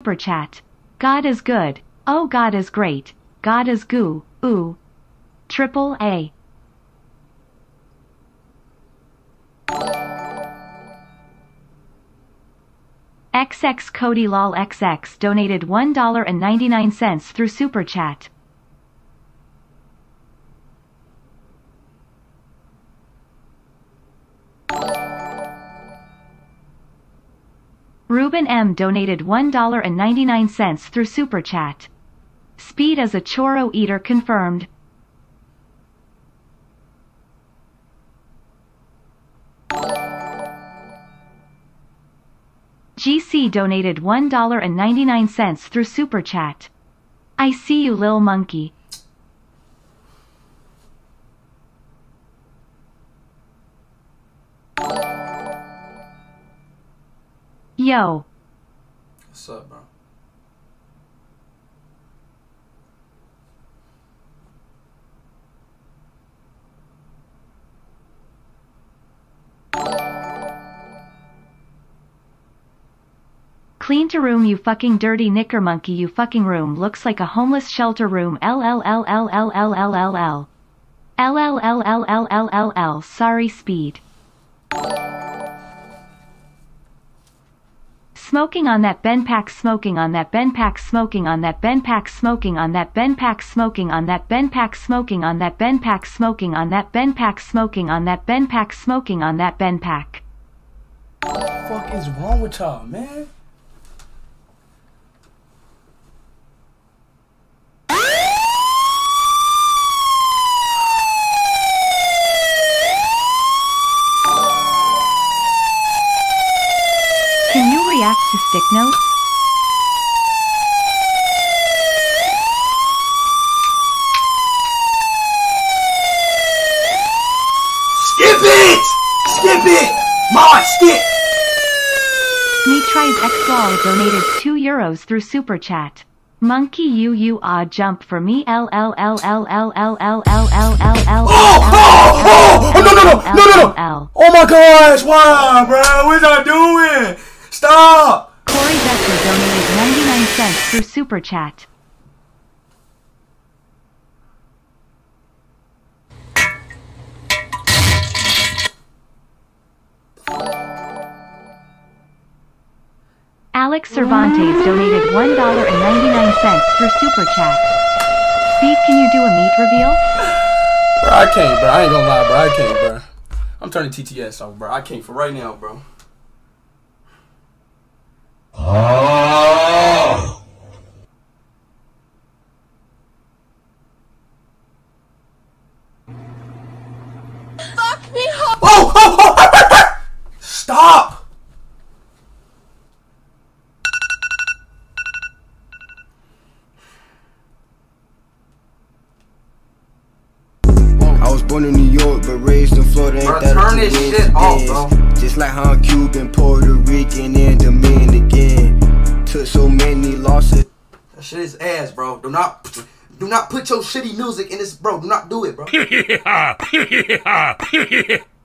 super chat. God is good. Oh God is great. God is goo. Ooh. Triple A. XX Cody Lol XX donated $1.99 through Super Chat. Ruben M donated $1.99 through Super Chat. Speed as a choro eater confirmed. GC donated $1.99 through Super Chat. I see you lil monkey. Yo. What's up, bro? Clean to room you fucking dirty knicker monkey you fucking room looks like a homeless shelter room LLLLLLLLL. LLLLLLLL sorry speed. Smoking on that Ben pack smoking on that Ben pack smoking on that Ben pack smoking on that Ben pack smoking on that Ben pack smoking on that Ben pack smoking on that Ben pack smoking on that Ben pack smoking on that Ben pack. What the fuck is wrong with y'all, man? Can you react to stick notes? Skip it! Skip it! Mod, skip! Sneetries XL donated 2 euros through Super Chat. Monkey you you ah jump for me L L L L L L L L L L L Oh, oh, oh! Oh, no, no, no, no, no, no! Oh my gosh, why, bro? What y'all doing? Stop! Corey Becker donated 99 cents through Super Chat. Alex Cervantes donated $1.99 through Super Chat. Speed, can you do a meat reveal? Bro, I can't, bro. I ain't gonna lie, bro. I can't, bro. I'm turning TTS off, bro. I can't for right now, bro. Fuck me hard. Oh, oh, oh! Stop! I was born in New York, but raised in Florida. Ain't Bro, that turn this two shit off, coincidence? Just like how I'm Cuban, Puerto Rican, and Dominican. Took so many losses. That shit is ass, bro. Do not, do not put your shitty music in this, bro. Do not do it, bro.